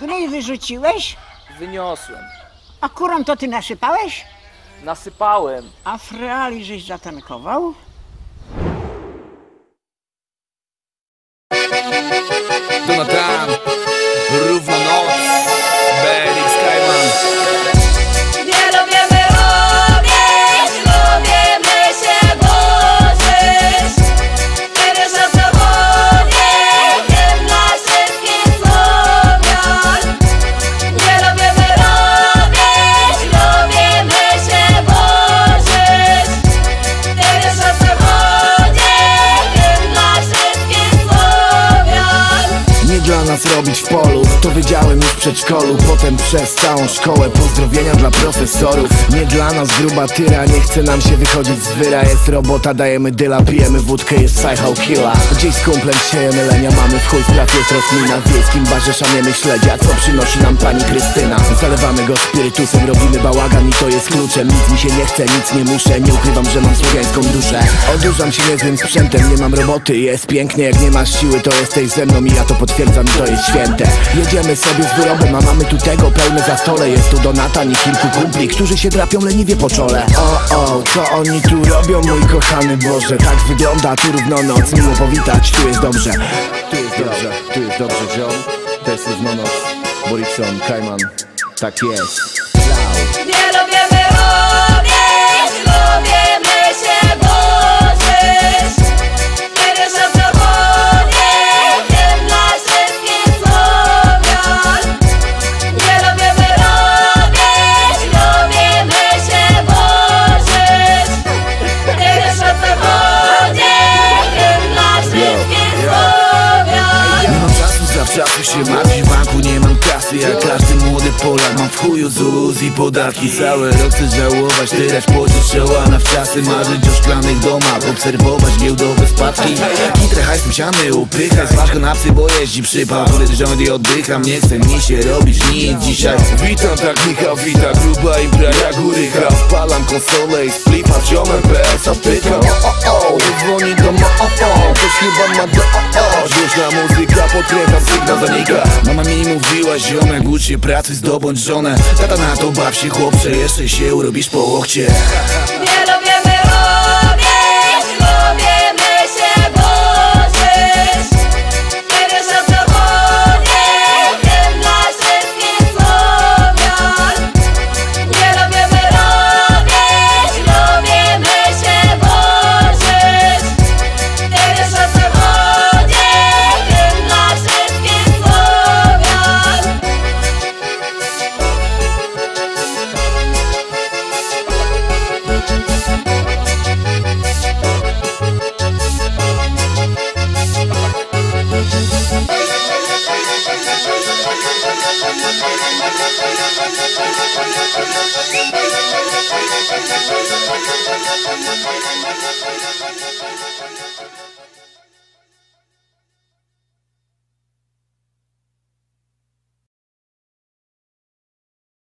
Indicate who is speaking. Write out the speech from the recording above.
Speaker 1: Gnój wyrzuciłeś,
Speaker 2: Wyniosłem.
Speaker 1: a kurom to ty nasypałeś?
Speaker 2: Nasypałem.
Speaker 1: A freali żeś zatankował?
Speaker 3: W polu. To wiedziałem już w przedszkolu Potem przez całą szkołę. Pozdrowienia dla profesorów. Nie dla nas gruba tyra Nie chce nam się wychodzić z wyra Jest robota, dajemy dyla Pijemy wódkę, jest psycho killa Gdzieś z kumplem siejemy lenia Mamy w chuj spraw, jest rozmina W wiejskim barze szamiemy śledzia Co przynosi nam pani Krystyna. Zalewamy go spirytusem Robimy bałagan i to jest kluczem. Nic mi się nie chce, nic nie muszę Nie ukrywam, że mam słowiańską duszę. Odurzam się niezłym sprzętem Nie mam roboty, jest pięknie Jak nie masz siły, to jesteś ze mną I ja to potwierdzam, to jest święte. Jedziemy sobie z wyrobem, a mamy tu tego pełne za stole. Jest tu Donatan i kilku kumpli Którzy się drapią leniwie po czole. O, o, co oni tu robią, mój kochany Boże? Tak wygląda tu równo noc Miło powitać, tu jest dobrze. Tu jest dobrze, tu jest dobrze, ziom. Jest równo noc. Borikson, Kajman Tak jest
Speaker 4: każdy Polak Mam w chuju ZUS i podatki Cały rok chcę żałować Teraz pocić czoła. Na wczasy Marzyć o szklanych domach Obserwować giełdowe spadki. Kitrę hajsem siany Zważko na psy, bo jeździ przypał Podejrzony i oddycham Nie chce mi się robić nic dzisiaj. Witam tak Michał, wita Gruba i braja górycha. Wpalam konsolę i splifa Wziąłem PS-a pytam? O, o, o, dzwoni do ma o, o Ktoś chyba ma do Głośna muzyka, podkręcam sygnał zanika Mama mi mówiła, ziomek ucz się pracy, zdobądź żonę. Tata na to baw się chłopcze, jeszcze się urobisz po łokcie
Speaker 5: I'm